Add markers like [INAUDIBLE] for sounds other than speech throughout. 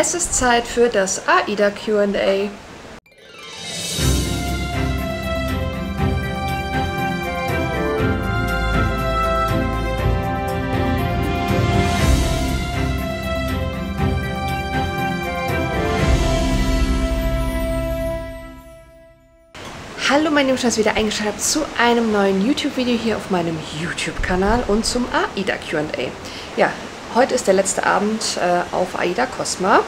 Es ist Zeit für das AIDA QA. Hallo meine Lieben, dass wieder eingeschaltet zu einem neuen YouTube-Video hier auf meinem YouTube-Kanal und zum AIDA Q&A. Ja, heute ist der letzte Abend äh, auf AIDA Cosma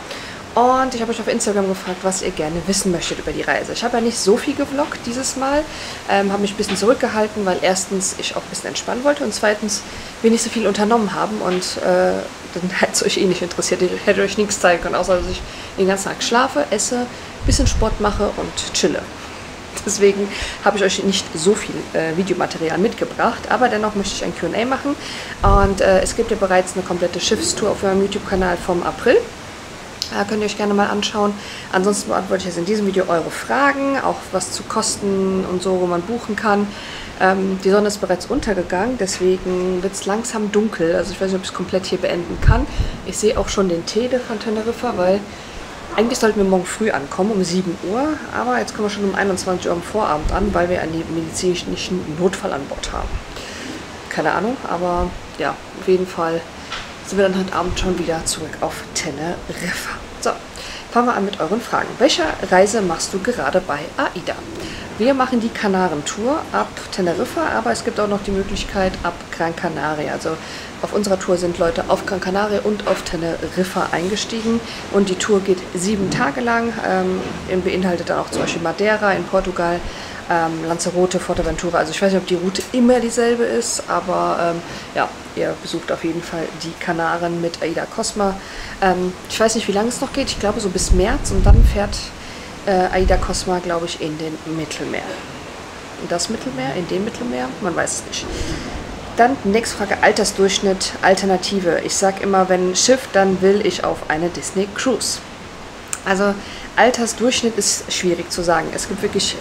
und ich habe euch auf Instagram gefragt, was ihr gerne wissen möchtet über die Reise. Ich habe ja nicht so viel gevloggt dieses Mal, ähm, habe mich ein bisschen zurückgehalten, weil erstens ich auch ein bisschen entspannen wollte und zweitens wir nicht so viel unternommen haben und äh, dann [LAUGHS] hätte es euch eh nicht interessiert. Ich hätte euch nichts zeigen können, außer dass ich den ganzen Tag schlafe, esse, ein bisschen Sport mache und chille. Deswegen habe ich euch nicht so viel äh, Videomaterial mitgebracht, aber dennoch möchte ich ein Q&A machen. Und äh, es gibt ja bereits eine komplette Schiffstour auf meinem YouTube-Kanal vom April. Da könnt ihr euch gerne mal anschauen. Ansonsten beantworte ich jetzt in diesem Video eure Fragen, auch was zu Kosten und so, wo man buchen kann. Ähm, die Sonne ist bereits untergegangen, deswegen wird es langsam dunkel. Also ich weiß nicht, ob ich es komplett hier beenden kann. Ich sehe auch schon den Tede von Teneriffa, weil eigentlich sollten wir morgen früh ankommen, um 7 Uhr, aber jetzt kommen wir schon um 21 Uhr am Vorabend an, weil wir einen medizinischen Notfall an Bord haben. Keine Ahnung, aber ja, auf jeden Fall sind wir dann heute Abend schon wieder zurück auf Teneriffa. Fangen wir an mit euren Fragen. Welche Reise machst du gerade bei AIDA? Wir machen die Kanarentour ab Teneriffa, aber es gibt auch noch die Möglichkeit ab Gran Canaria. Also auf unserer Tour sind Leute auf Gran Canaria und auf Teneriffa eingestiegen und die Tour geht sieben Tage lang, ähm, beinhaltet dann auch zum Beispiel Madeira in Portugal, ähm, Lanzarote, Forteventura. Also ich weiß nicht, ob die Route immer dieselbe ist, aber ähm, ja, ihr besucht auf jeden Fall die Kanaren mit Aida Cosma. Ähm, ich weiß nicht, wie lange es noch geht. Ich glaube so bis März und dann fährt äh, Aida Cosma, glaube ich, in den Mittelmeer. In das Mittelmeer, in dem Mittelmeer, man weiß es nicht. Dann nächste Frage, Altersdurchschnitt, Alternative. Ich sage immer, wenn Schiff, dann will ich auf eine Disney Cruise. Also Altersdurchschnitt ist schwierig zu sagen. Es gibt wirklich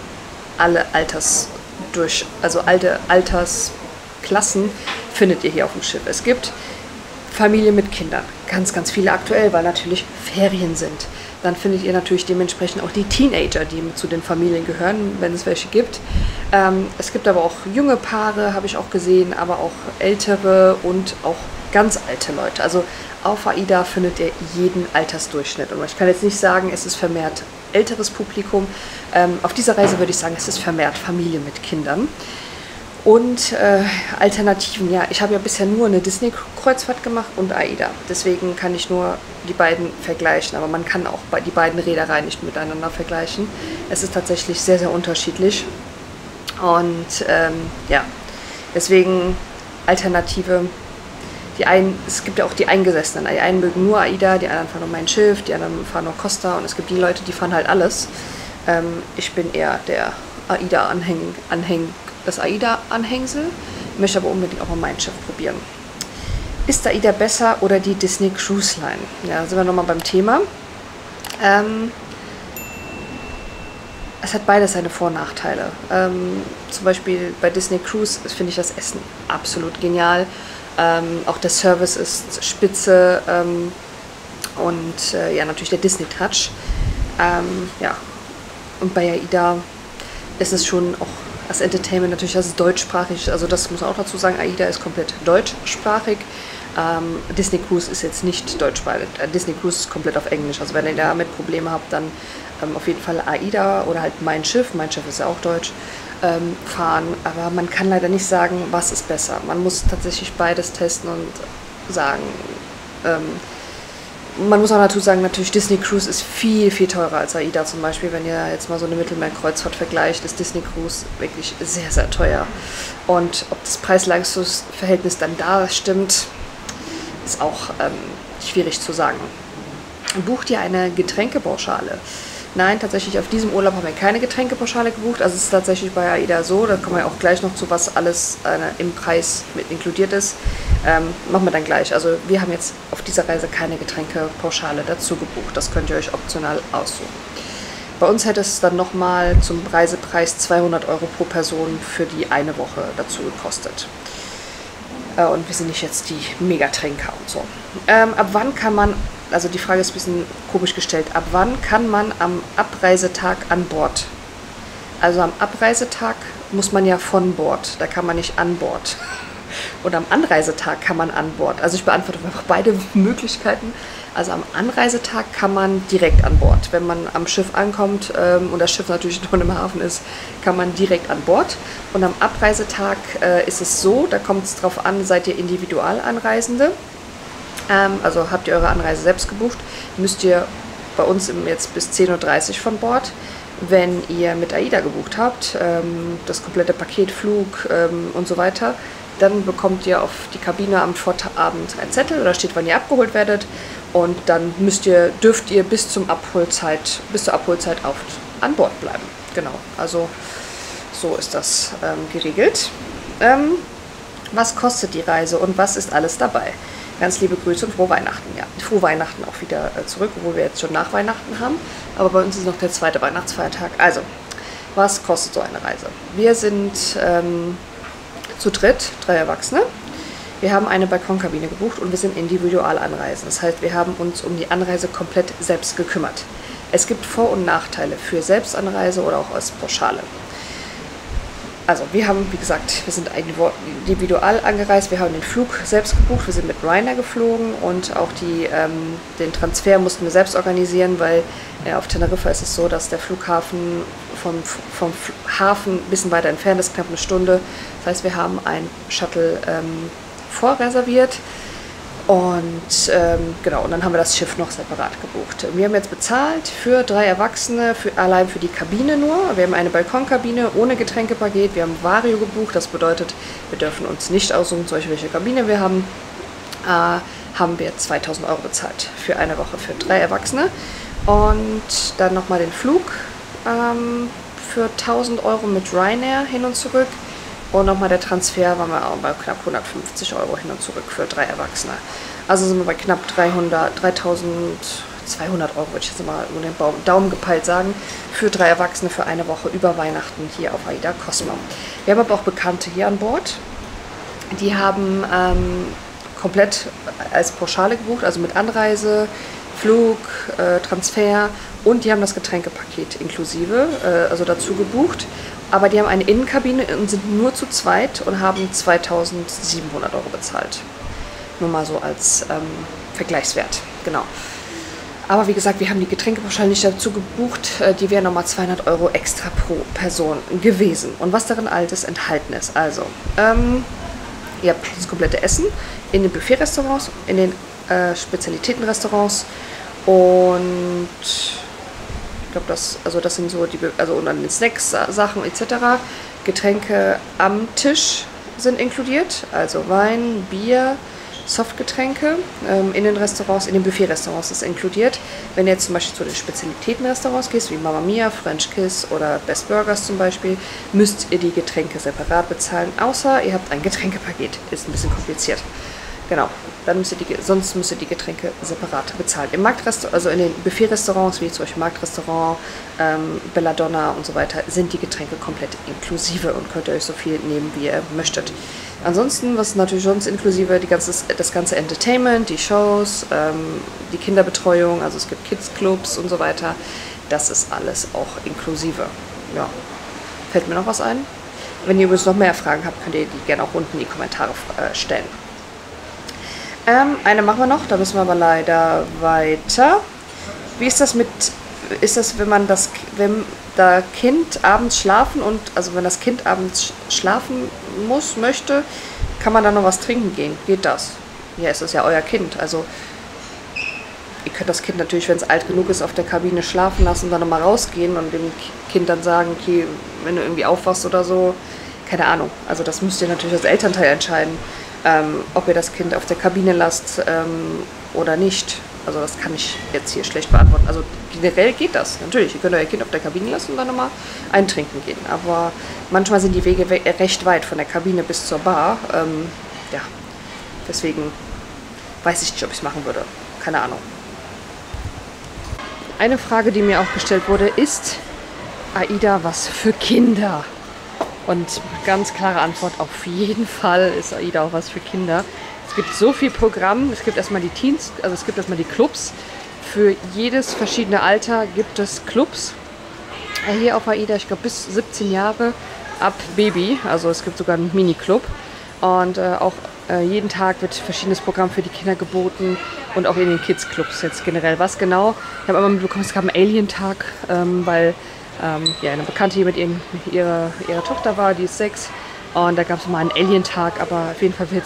alle Alters durch, also alte Altersklassen findet ihr hier auf dem Schiff. Es gibt Familie mit Kindern, ganz, ganz viele aktuell, weil natürlich Ferien sind dann findet ihr natürlich dementsprechend auch die Teenager, die zu den Familien gehören, wenn es welche gibt. Ähm, es gibt aber auch junge Paare, habe ich auch gesehen, aber auch ältere und auch ganz alte Leute. Also auf AIDA findet ihr jeden Altersdurchschnitt. Und ich kann jetzt nicht sagen, es ist vermehrt älteres Publikum. Ähm, auf dieser Reise würde ich sagen, es ist vermehrt Familie mit Kindern. Und äh, Alternativen, ja, ich habe ja bisher nur eine Disney-Kreuzfahrt gemacht und AIDA. Deswegen kann ich nur die beiden vergleichen. Aber man kann auch die beiden Reedereien nicht miteinander vergleichen. Es ist tatsächlich sehr, sehr unterschiedlich. Und ähm, ja, deswegen Alternative. Die einen, es gibt ja auch die Eingesessenen. Die einen mögen nur AIDA, die anderen fahren nur mein Schiff, die anderen fahren nur Costa. Und es gibt die Leute, die fahren halt alles. Ähm, ich bin eher der AIDA-Anhäng, Anhäng, das AIDA-Anhängsel, möchte aber unbedingt auch mal mein Schiff probieren. Ist AIDA besser oder die Disney Cruise Line? Ja, sind wir nochmal beim Thema. Ähm, es hat beides seine Vor- und Nachteile. Ähm, zum Beispiel bei Disney Cruise finde ich das Essen absolut genial. Ähm, auch der Service ist spitze ähm, und äh, ja, natürlich der Disney Touch. Ähm, ja, und bei AIDA ist es schon auch das Entertainment natürlich, das ist deutschsprachig, also das muss man auch dazu sagen, AIDA ist komplett deutschsprachig. Ähm, Disney Cruise ist jetzt nicht deutschsprachig, äh, Disney Cruise ist komplett auf Englisch. Also wenn ihr damit Probleme habt, dann ähm, auf jeden Fall AIDA oder halt Mein Schiff, Mein Schiff ist ja auch deutsch, ähm, fahren. Aber man kann leider nicht sagen, was ist besser. Man muss tatsächlich beides testen und sagen, ähm, man muss auch dazu sagen, natürlich Disney Cruise ist viel, viel teurer als AIDA zum Beispiel. Wenn ihr jetzt mal so eine Mittelmeerkreuzfahrt vergleicht, ist Disney Cruise wirklich sehr, sehr teuer. Und ob das Preis-Leistungs-Verhältnis dann da stimmt, ist auch ähm, schwierig zu sagen. Bucht ihr eine Getränkepauschale? Nein, tatsächlich auf diesem Urlaub haben wir keine Getränkepauschale gebucht. Also es ist tatsächlich bei AIDA so, da kommen wir auch gleich noch zu, was alles äh, im Preis mit inkludiert ist. Ähm, machen wir dann gleich. Also wir haben jetzt auf dieser Reise keine Getränkepauschale dazu gebucht. Das könnt ihr euch optional aussuchen. Bei uns hätte es dann nochmal zum Reisepreis 200 Euro pro Person für die eine Woche dazu gekostet. Äh, und wir sind nicht jetzt die Megatrinker und so. Ähm, ab wann kann man also die Frage ist ein bisschen komisch gestellt. Ab wann kann man am Abreisetag an Bord? Also am Abreisetag muss man ja von Bord, da kann man nicht an Bord. [LAUGHS] Und am Anreisetag kann man an Bord. Also ich beantworte einfach beide [LAUGHS] Möglichkeiten. Also am Anreisetag kann man direkt an Bord. Wenn man am Schiff ankommt ähm, und das Schiff natürlich [LAUGHS] noch im Hafen ist, kann man direkt an Bord. Und am Abreisetag äh, ist es so, da kommt es drauf an, seid ihr Individualanreisende. Ähm, also habt ihr eure Anreise selbst gebucht, müsst ihr bei uns jetzt bis 10.30 Uhr von Bord. Wenn ihr mit AIDA gebucht habt, ähm, das komplette Paket, Flug ähm, und so weiter, dann bekommt ihr auf die Kabine am Vorabend ein Zettel, da steht, wann ihr abgeholt werdet. Und dann müsst ihr, dürft ihr bis zum Abholzeit, bis zur Abholzeit auf, an Bord bleiben. Genau, also so ist das ähm, geregelt. Ähm, was kostet die Reise und was ist alles dabei? Ganz liebe Grüße und frohe Weihnachten. Ja, frohe Weihnachten auch wieder äh, zurück, obwohl wir jetzt schon nach Weihnachten haben. Aber bei uns ist noch der zweite Weihnachtsfeiertag. Also, was kostet so eine Reise? Wir sind ähm, zu dritt, drei Erwachsene. Wir haben eine Balkonkabine gebucht und wir sind individual anreisen. Das heißt, wir haben uns um die Anreise komplett selbst gekümmert. Es gibt Vor- und Nachteile für Selbstanreise oder auch als Pauschale. Also wir haben, wie gesagt, wir sind individual angereist, wir haben den Flug selbst gebucht, wir sind mit Ryanair geflogen und auch die, ähm, den Transfer mussten wir selbst organisieren, weil äh, auf Teneriffa ist es so, dass der Flughafen vom, vom Hafen ein bisschen weiter entfernt ist, knapp eine Stunde. Das heißt, wir haben ein Shuttle ähm, vorreserviert und ähm, genau, und dann haben wir das Schiff noch separat gebucht. Wir haben jetzt bezahlt für drei Erwachsene, für, allein für die Kabine nur. Wir haben eine Balkonkabine ohne Getränkepaket. Wir haben Vario gebucht, das bedeutet, wir dürfen uns nicht aussuchen, welche Kabine wir haben. Äh, haben wir 2000 Euro bezahlt für eine Woche für drei Erwachsene. Und dann nochmal den Flug ähm, für 1000 Euro mit Ryanair hin und zurück. Und nochmal der Transfer waren wir auch bei knapp 150 Euro hin und zurück für drei Erwachsene. Also sind wir bei knapp 300, 3200 Euro, würde ich jetzt mal über den Daumen gepeilt sagen, für drei Erwachsene für eine Woche über Weihnachten hier auf AIDA Cosmo. Wir haben aber auch Bekannte hier an Bord. Die haben ähm, komplett als Pauschale gebucht, also mit Anreise, Flug, äh, Transfer und die haben das Getränkepaket inklusive, äh, also dazu gebucht. Aber die haben eine Innenkabine und sind nur zu zweit und haben 2700 Euro bezahlt. Nur mal so als ähm, Vergleichswert, genau. Aber wie gesagt, wir haben die Getränke wahrscheinlich dazu gebucht. Äh, die wären nochmal 200 Euro extra pro Person gewesen. Und was darin altes enthalten ist. Also, ähm, ihr habt das komplette Essen in den Buffet-Restaurants, in den äh, Spezialitätenrestaurants und ich glaube, das, also das sind so die, also und dann Snacks, Sachen etc. Getränke am Tisch sind inkludiert, also Wein, Bier, Softgetränke. Ähm, in den Restaurants, in den Buffet-Restaurants ist inkludiert. Wenn ihr jetzt zum Beispiel zu den Spezialitäten-Restaurants gehst, wie Mama Mia, French Kiss oder Best Burgers zum Beispiel, müsst ihr die Getränke separat bezahlen, außer ihr habt ein Getränkepaket. Ist ein bisschen kompliziert. Genau, dann müsst ihr die, sonst müsst ihr die Getränke separat bezahlen. Im Marktrestaurant, also in den Buffet-Restaurants, wie zum Beispiel Marktrestaurant, ähm, Belladonna und so weiter, sind die Getränke komplett inklusive und könnt ihr euch so viel nehmen, wie ihr möchtet. Ansonsten, was natürlich sonst inklusive, die ganze, das ganze Entertainment, die Shows, ähm, die Kinderbetreuung, also es gibt Kids-Clubs und so weiter. Das ist alles auch inklusive. Ja. Fällt mir noch was ein? Wenn ihr übrigens noch mehr Fragen habt, könnt ihr die gerne auch unten in die Kommentare äh, stellen. Ähm, eine machen wir noch, da müssen wir aber leider weiter. Wie ist das mit, ist das, wenn man das, wenn da Kind abends schlafen und, also wenn das Kind abends schlafen muss, möchte, kann man da noch was trinken gehen? Geht das? Ja, es ist ja euer Kind, also ihr könnt das Kind natürlich, wenn es alt genug ist, auf der Kabine schlafen lassen und dann nochmal rausgehen und dem Kind dann sagen, okay, wenn du irgendwie aufwachst oder so, keine Ahnung. Also das müsst ihr natürlich als Elternteil entscheiden ähm, ob ihr das Kind auf der Kabine lasst ähm, oder nicht. Also das kann ich jetzt hier schlecht beantworten. Also generell geht das, natürlich. Ihr könnt euer Kind auf der Kabine lassen und dann nochmal eintrinken gehen. Aber manchmal sind die Wege recht weit von der Kabine bis zur Bar. Ähm, ja, deswegen weiß ich nicht, ob ich es machen würde. Keine Ahnung. Eine Frage, die mir auch gestellt wurde, ist AIDA was für Kinder? Und ganz klare Antwort, auf jeden Fall ist AIDA auch was für Kinder. Es gibt so viel Programm. Es gibt erstmal die Teens, also es gibt erstmal die Clubs. Für jedes verschiedene Alter gibt es Clubs. Äh, hier auf AIDA, ich glaube bis 17 Jahre ab Baby. Also es gibt sogar einen Mini-Club. Und äh, auch äh, jeden Tag wird verschiedenes Programm für die Kinder geboten und auch in den Kids-Clubs jetzt generell. Was genau? Ich habe immer mitbekommen, es gab einen Alien-Tag, ähm, weil ähm, ja, eine Bekannte hier mit ihren, ihrer, ihrer Tochter war, die ist sechs. Und da gab es mal einen Alien-Tag, aber auf jeden Fall wird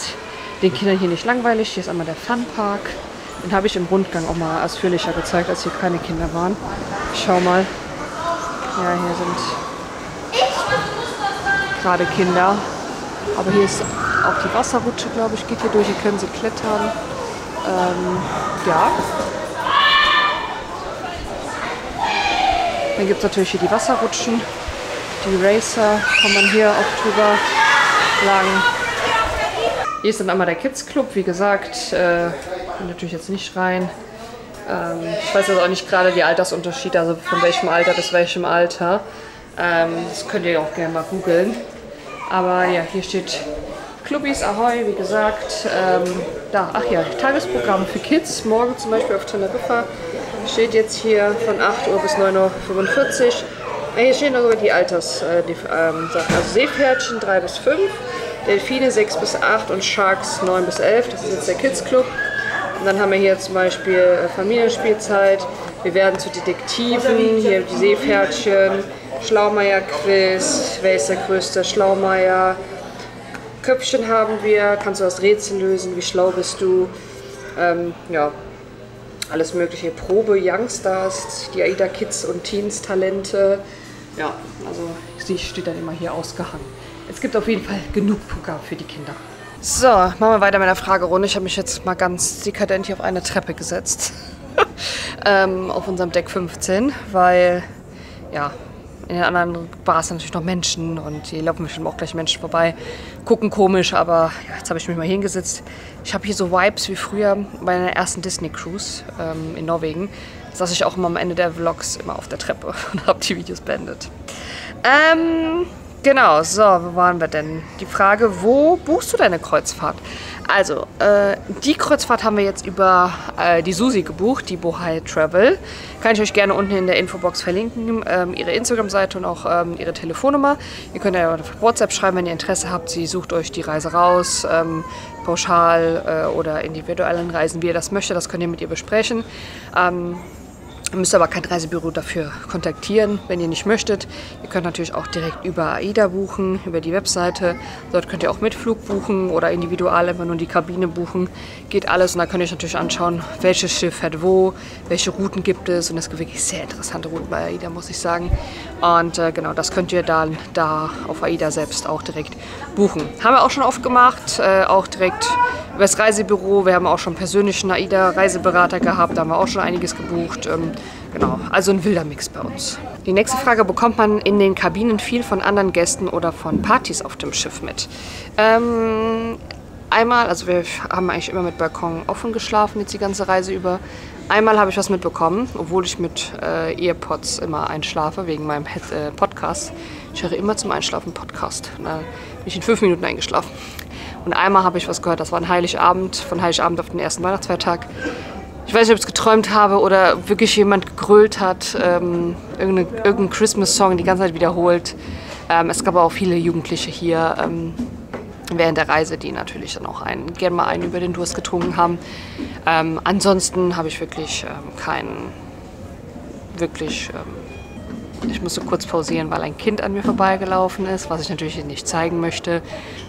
den Kindern hier nicht langweilig. Hier ist einmal der Fun-Park. Den habe ich im Rundgang auch mal ausführlicher gezeigt, als hier keine Kinder waren. Schau mal. Ja, hier sind gerade Kinder. Aber hier ist auch die Wasserrutsche, glaube ich, geht hier durch. Hier können sie klettern. Ähm, ja. Dann gibt es natürlich hier die Wasserrutschen. Die Racer kann man hier auch drüber lang. Hier ist dann einmal der Kids Club, wie gesagt. Äh, natürlich jetzt nicht rein. Ähm, ich weiß jetzt auch nicht gerade die Altersunterschiede, also von welchem Alter bis welchem Alter. Ähm, das könnt ihr auch gerne mal googeln. Aber ja, hier steht Clubbies Ahoy, wie gesagt. Ähm, da, ach ja, Tagesprogramm für Kids. Morgen zum Beispiel auf Teneriffa. Steht jetzt hier von 8 Uhr bis 9.45 Uhr. Hier stehen noch über die Alters, äh, ähm. Also Seepferdchen 3 bis 5, Delfine 6 bis 8 und Sharks 9 bis 11. Das ist jetzt der Kids Club. Und dann haben wir hier zum Beispiel äh, Familienspielzeit. Wir werden zu Detektiven, hier die Seepferdchen, Schlaumeier-Quiz, wer ist der größte Schlaumeier? Köpfchen haben wir, kannst du das Rätsel lösen, wie schlau bist du? Ähm, ja, alles mögliche. Probe, Youngstars, die AIDA Kids und Teens Talente. Ja, also sie steht dann immer hier ausgehangen. Es gibt auf jeden Fall genug Programm für die Kinder. So, machen wir weiter mit der Fragerunde. Ich habe mich jetzt mal ganz dekadent hier auf eine Treppe gesetzt. [LAUGHS] ähm, auf unserem Deck 15, weil, ja, in den anderen Bars natürlich noch Menschen und hier laufen bestimmt auch gleich Menschen vorbei. Gucken komisch, aber ja, jetzt habe ich mich mal hingesetzt. Ich habe hier so Vibes wie früher bei einer ersten Disney-Cruise ähm, in Norwegen. Da saß ich auch immer am Ende der Vlogs immer auf der Treppe [LAUGHS] und habe die Videos beendet. Ähm, genau, so, wo waren wir denn? Die Frage, wo buchst du deine Kreuzfahrt? Also, äh, die Kreuzfahrt haben wir jetzt über äh, die Susi gebucht, die Bohai Travel. Kann ich euch gerne unten in der Infobox verlinken, ähm, ihre Instagram-Seite und auch ähm, ihre Telefonnummer. Ihr könnt ja auf WhatsApp schreiben, wenn ihr Interesse habt. Sie sucht euch die Reise raus, ähm, pauschal äh, oder individuellen Reisen, wie ihr das möchtet. Das könnt ihr mit ihr besprechen. Ihr müsst aber kein Reisebüro dafür kontaktieren, wenn ihr nicht möchtet. Ihr könnt natürlich auch direkt über AIDA buchen, über die Webseite. Dort könnt ihr auch mit Flug buchen oder individual einfach nur die Kabine buchen. Geht alles und da könnt ihr euch natürlich anschauen, welches Schiff fährt wo, welche Routen gibt es. Und es gibt wirklich sehr interessante Routen bei AIDA, muss ich sagen. Und äh, genau, das könnt ihr dann da auf AIDA selbst auch direkt buchen. Haben wir auch schon oft gemacht, äh, auch direkt über das Reisebüro. Wir haben auch schon persönlichen AIDA-Reiseberater gehabt, da haben wir auch schon einiges gebucht. Ähm, genau, also ein wilder Mix bei uns. Die nächste Frage, bekommt man in den Kabinen viel von anderen Gästen oder von Partys auf dem Schiff mit? Ähm, einmal, also wir haben eigentlich immer mit Balkon offen geschlafen, jetzt die ganze Reise über. Einmal habe ich was mitbekommen, obwohl ich mit äh, Earpods immer einschlafe, wegen meinem Head, äh, Podcast. Ich höre immer zum Einschlafen Podcast. Da bin ich in fünf Minuten eingeschlafen. Und einmal habe ich was gehört, das war ein Heiligabend, von Heiligabend auf den ersten Weihnachtsfeiertag. Ich weiß nicht, ob ich es geträumt habe oder wirklich jemand gegrölt hat, ähm, irgendeinen irgendein Christmas-Song die ganze Zeit wiederholt. Ähm, es gab auch viele Jugendliche hier ähm, während der Reise, die natürlich dann auch einen, gerne mal einen über den Durst getrunken haben. Ähm, ansonsten habe ich wirklich ähm, keinen, wirklich ähm, ich musste kurz pausieren, weil ein Kind an mir vorbeigelaufen ist, was ich natürlich nicht zeigen möchte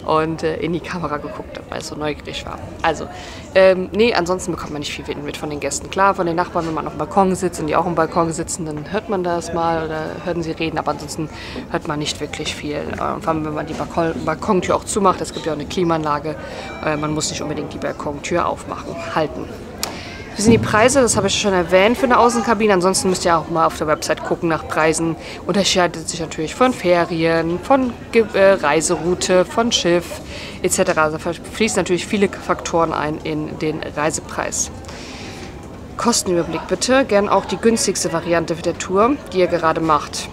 und äh, in die Kamera geguckt habe, weil es so neugierig war. Also, ähm, nee, ansonsten bekommt man nicht viel mit von den Gästen. Klar, von den Nachbarn, wenn man auf dem Balkon sitzt und die auch im Balkon sitzen, dann hört man das mal oder hören sie reden, aber ansonsten hört man nicht wirklich viel. Und vor allem, wenn man die Balkon Balkontür auch zumacht, es gibt ja auch eine Klimaanlage, äh, man muss nicht unbedingt die Balkontür aufmachen, halten. Wie sind die Preise? Das habe ich schon erwähnt für eine Außenkabine. Ansonsten müsst ihr auch mal auf der Website gucken nach Preisen. Unterscheidet sich natürlich von Ferien, von äh, Reiseroute, von Schiff etc. Also fließen natürlich viele Faktoren ein in den Reisepreis. Kostenüberblick bitte. Gern auch die günstigste Variante der Tour, die ihr gerade macht.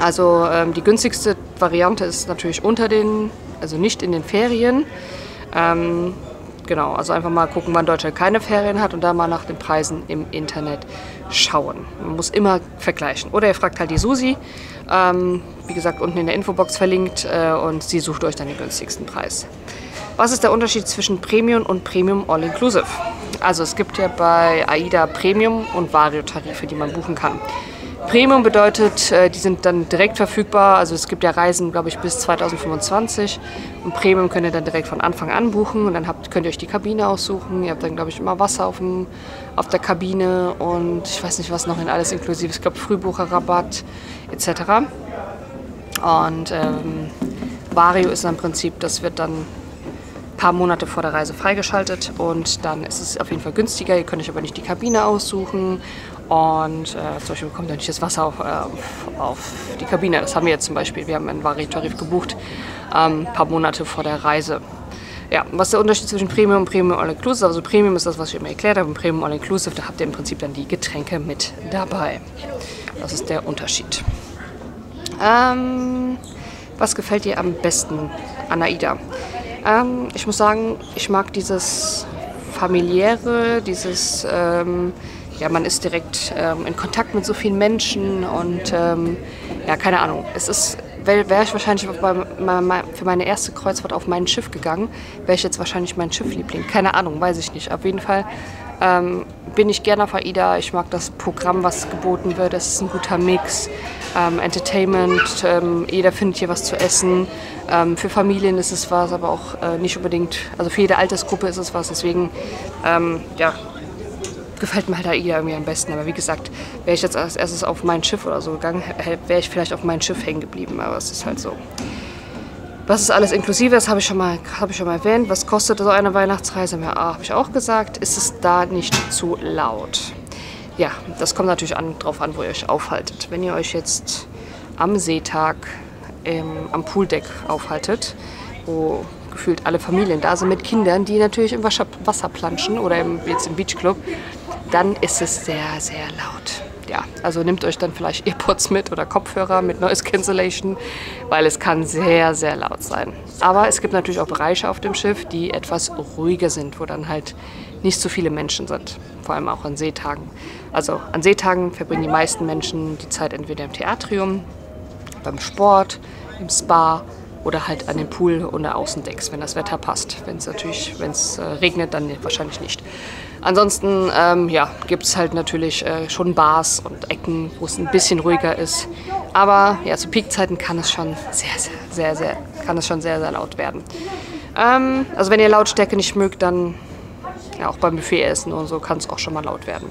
Also ähm, die günstigste Variante ist natürlich unter den, also nicht in den Ferien. Ähm, genau, also einfach mal gucken, wann Deutschland keine Ferien hat und da mal nach den Preisen im Internet schauen. Man muss immer vergleichen. Oder ihr fragt halt die Susi, ähm, wie gesagt, unten in der Infobox verlinkt äh, und sie sucht euch dann den günstigsten Preis. Was ist der Unterschied zwischen Premium und Premium All-Inclusive? Also es gibt ja bei AIDA Premium und Vario-Tarife, die man buchen kann. Premium bedeutet, äh, die sind dann direkt verfügbar. Also es gibt ja Reisen, glaube ich, bis 2025. Und Premium könnt ihr dann direkt von Anfang an buchen. Und dann habt, könnt ihr euch die Kabine aussuchen. Ihr habt dann, glaube ich, immer Wasser auf, dem, auf der Kabine. Und ich weiß nicht, was noch in alles inklusive. Ich glaube, Frühbucherrabatt etc. Und ähm, Vario ist im Prinzip, das wird dann ein paar Monate vor der Reise freigeschaltet und dann ist es auf jeden Fall günstiger. Ihr könnt euch aber nicht die Kabine aussuchen und äh, zum Beispiel bekommt ihr nicht das Wasser auf, äh, auf, die Kabine. Das haben wir jetzt zum Beispiel. Wir haben einen Vari-Tarif gebucht, ähm, ein paar Monate vor der Reise. Ja, was ist der Unterschied zwischen Premium und Premium All-Inclusive? Also Premium ist das, was ich immer erklärt habe. Und Premium All-Inclusive, da habt ihr im Prinzip dann die Getränke mit dabei. Das ist der Unterschied. Ähm, was gefällt dir am besten an AIDA? Ähm, ich muss sagen, ich mag dieses familiäre, dieses... Ja, man ist direkt ähm, in Kontakt mit so vielen Menschen und ähm, ja, keine Ahnung. Es ist, wäre wär ich wahrscheinlich für meine erste Kreuzfahrt auf mein Schiff gegangen, wäre ich jetzt wahrscheinlich mein Schiffliebling. Keine Ahnung, weiß ich nicht. Auf jeden Fall ähm, bin ich gerne auf AIDA. Ich mag das Programm, was geboten wird. Es ist ein guter Mix. Ähm, Entertainment, ähm, jeder findet hier was zu essen. Ähm, für Familien ist es was, aber auch äh, nicht unbedingt, also für jede Altersgruppe ist es was. Deswegen, ähm, ja, gefällt mir halt AIDA irgendwie am besten. Aber wie gesagt, wäre ich jetzt als erstes auf mein Schiff oder so gegangen, wäre ich vielleicht auf mein Schiff hängen geblieben. Aber es ist halt so. Was ist alles inklusive? Das habe ich, schon mal, hab ich schon mal erwähnt. Was kostet so eine Weihnachtsreise? Ja, habe ich auch gesagt. Ist es da nicht zu laut? Ja, das kommt natürlich an, drauf an, wo ihr euch aufhaltet. Wenn ihr euch jetzt am Seetag ähm, am Pooldeck aufhaltet, wo gefühlt alle Familien da sind mit Kindern, die natürlich im Wasser, Wasser planschen oder im, jetzt im Beachclub, dann ist es sehr, sehr laut. Ja, also nehmt euch dann vielleicht Earpods mit oder Kopfhörer mit Noise Cancellation, weil es kann sehr, sehr laut sein. Aber es gibt natürlich auch Bereiche auf dem Schiff, die etwas ruhiger sind, wo dann halt nicht so viele Menschen sind, vor allem auch an Seetagen. Also an Seetagen verbringen die meisten Menschen die Zeit entweder im Theatrium, beim Sport, im Spa oder halt an den Pool oder Außendecks, wenn das Wetter passt. Wenn es natürlich, wenn äh, regnet, dann wahrscheinlich nicht. Ansonsten ähm, ja, gibt es halt natürlich äh, schon Bars und Ecken, wo es ein bisschen ruhiger ist. Aber ja, zu Peakzeiten kann es schon sehr, sehr, sehr, sehr, kann es schon sehr, sehr laut werden. Ähm, also wenn ihr Lautstärke nicht mögt, dann ja, auch beim Buffetessen und so kann es auch schon mal laut werden.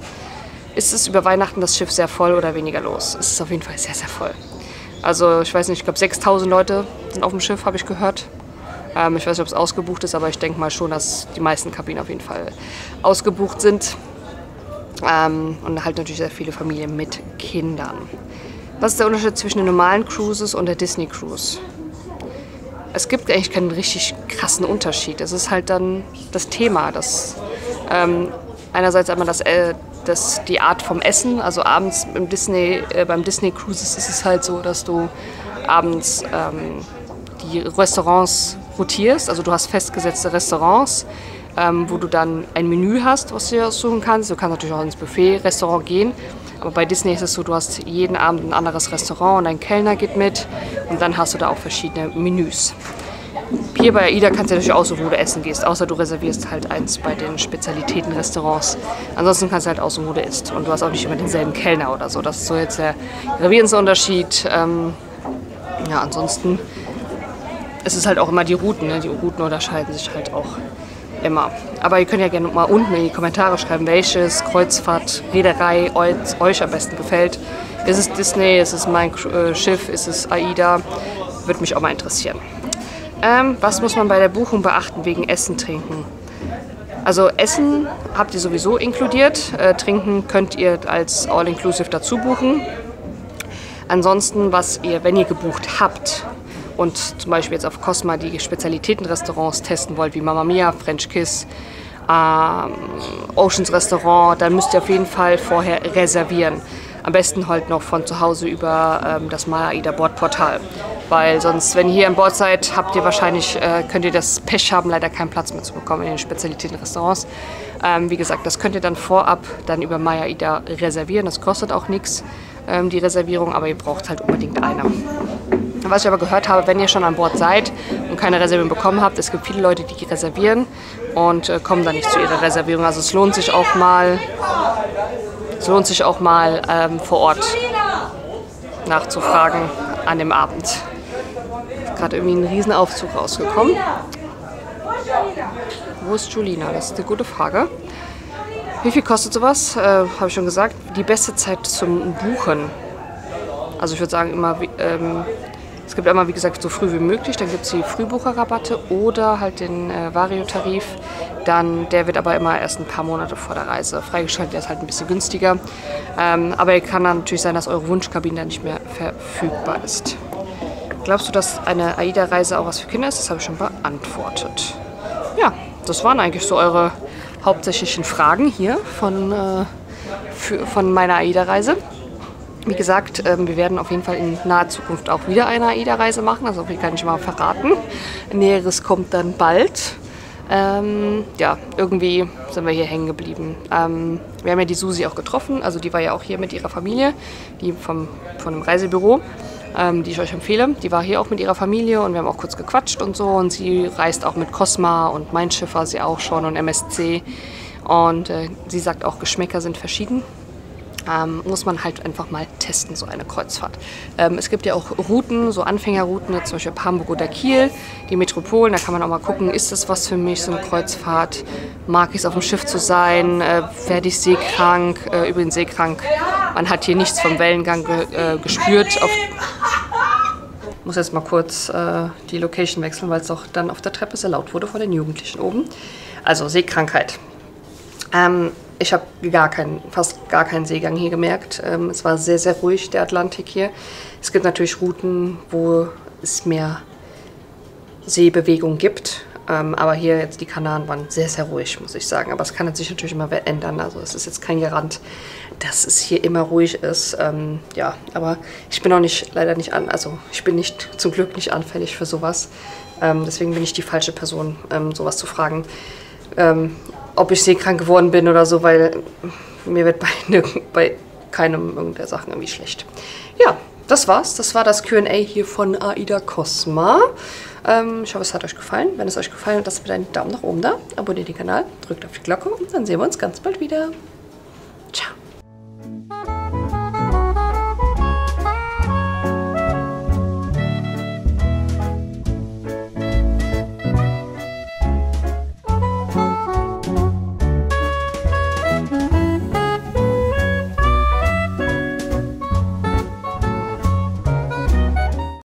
Ist es über Weihnachten das Schiff sehr voll oder weniger los? Es ist auf jeden Fall sehr, sehr voll. Also ich weiß nicht, ich glaube 6000 Leute sind auf dem Schiff, habe ich gehört. Ähm, ich weiß nicht, ob es ausgebucht ist, aber ich denke mal schon, dass die meisten Kabinen auf jeden Fall ausgebucht sind. Ähm, und halt natürlich sehr viele Familien mit Kindern. Was ist der Unterschied zwischen den normalen Cruises und der Disney Cruise? Es gibt eigentlich keinen richtig krassen Unterschied. Es ist halt dann das Thema. Das, ähm, einerseits einmal das, äh, das, die Art vom Essen. Also abends im Disney, äh, beim Disney Cruises ist es halt so, dass du abends ähm, die Restaurants rotierst. Also du hast festgesetzte Restaurants, ähm, wo du dann ein Menü hast, was du dir aussuchen kannst. Du kannst natürlich auch ins Buffet-Restaurant gehen. Aber bei Disney ist es so, du hast jeden Abend ein anderes Restaurant und ein Kellner geht mit. Und dann hast du da auch verschiedene Menüs. Hier bei AIDA kannst du natürlich aussuchen, wo du essen gehst, außer du reservierst halt eins bei den Spezialitätenrestaurants. Ansonsten kannst du halt aussuchen, wo du isst. Und du hast auch nicht immer denselben Kellner oder so. Das ist so jetzt der gravierendste Unterschied. Ähm, ja, ansonsten ist es halt auch immer die Routen. Ne? Die Routen unterscheiden sich halt auch immer. Aber ihr könnt ja gerne mal unten in die Kommentare schreiben, welches Kreuzfahrt, Reederei euch am besten gefällt. Ist es Disney, ist es mein äh, Schiff, ist es AIDA? Würde mich auch mal interessieren. Ähm, was muss man bei der Buchung beachten wegen Essen, Trinken? Also Essen habt ihr sowieso inkludiert. Äh, trinken könnt ihr als All-Inclusive dazu buchen. Ansonsten, was ihr, wenn ihr gebucht habt und zum Beispiel jetzt auf Cosma die Spezialitätenrestaurants testen wollt, wie Mamma Mia, French Kiss, ähm, Oceans Restaurant, dann müsst ihr auf jeden Fall vorher reservieren. Am besten halt noch von zu Hause über ähm, das Maya-Ida Bordportal. Weil sonst, wenn ihr hier an Bord seid, habt ihr wahrscheinlich, äh, könnt ihr das Pech haben, leider keinen Platz mehr zu bekommen in den Spezialitätenrestaurants. Ähm, wie gesagt, das könnt ihr dann vorab dann über Maya-Ida reservieren. Das kostet auch nichts, ähm, die Reservierung, aber ihr braucht halt unbedingt eine. Was ich aber gehört habe, wenn ihr schon an Bord seid und keine Reservierung bekommen habt, es gibt viele Leute, die reservieren und äh, kommen dann nicht zu ihrer Reservierung. Also es lohnt sich auch mal, es lohnt sich auch mal ähm, vor Ort nachzufragen an dem Abend. Ist gerade irgendwie ein Riesenaufzug rausgekommen. Wo ist Julina? Das ist eine gute Frage. Wie viel kostet sowas? Äh, Habe ich schon gesagt. Die beste Zeit zum Buchen. Also ich würde sagen immer ähm, es gibt einmal, wie gesagt, so früh wie möglich, dann gibt es die Frühbucherrabatte oder halt den äh, Vario-Tarif. Dann, der wird aber immer erst ein paar Monate vor der Reise freigeschaltet, der ist halt ein bisschen günstiger. Ähm, aber kann dann natürlich sein, dass eure Wunschkabine dann nicht mehr verfügbar ist. Glaubst du, dass eine AIDA-Reise auch was für Kinder ist? Das habe ich schon beantwortet. Ja, das waren eigentlich so eure hauptsächlichen Fragen hier von, äh, für, von meiner AIDA-Reise. Wie gesagt, ähm, wir werden auf jeden Fall in naher Zukunft auch wieder eine AIDA-Reise machen. Also kann ich mal verraten. Näheres kommt dann bald. Ähm, ja, irgendwie sind wir hier hängen geblieben. Ähm, wir haben ja die Susi auch getroffen. Also die war ja auch hier mit ihrer Familie, die vom, von dem Reisebüro, ähm, die ich euch empfehle. Die war hier auch mit ihrer Familie und wir haben auch kurz gequatscht und so. Und sie reist auch mit Cosma und Mein Schiff war sie auch schon und MSC. Und äh, sie sagt auch, Geschmäcker sind verschieden ähm, muss man halt einfach mal testen, so eine Kreuzfahrt. Ähm, es gibt ja auch Routen, so Anfängerrouten, zum Beispiel Hamburg oder Kiel, die Metropolen, da kann man auch mal gucken, ist das was für mich, so eine Kreuzfahrt? Mag ich es auf dem Schiff zu sein? Äh, Werde ich seekrank? Äh, übrigens seekrank, man hat hier nichts vom Wellengang ge äh, gespürt. Auf ich muss jetzt mal kurz äh, die Location wechseln, weil es auch dann auf der Treppe sehr laut wurde vor den Jugendlichen oben. Also Seekrankheit. Ähm, ich habe gar keinen, fast gar keinen Seegang hier gemerkt. Ähm, es war sehr, sehr ruhig, der Atlantik hier. Es gibt natürlich Routen, wo es mehr Seebewegung gibt. Ähm, aber hier jetzt die Kanaren waren sehr, sehr ruhig, muss ich sagen. Aber es kann sich natürlich immer ändern. Also es ist jetzt kein Garant, dass es hier immer ruhig ist. Ähm, ja, aber ich bin auch nicht, leider nicht an, also ich bin nicht, zum Glück nicht anfällig für sowas. Ähm, deswegen bin ich die falsche Person, ähm, sowas zu fragen. Ob ich seekrank geworden bin oder so, weil mir wird bei, [LAUGHS] bei keinem irgendeiner Sachen irgendwie schlecht. Ja, das war's. Das war das Q&A hier von Aida Cosma. Ähm, ich hoffe, es hat euch gefallen. Wenn es euch gefallen hat, lasst bitte einen Daumen nach oben da. Abonniert den Kanal, drückt auf die Glocke und dann sehen wir uns ganz bald wieder. Ciao.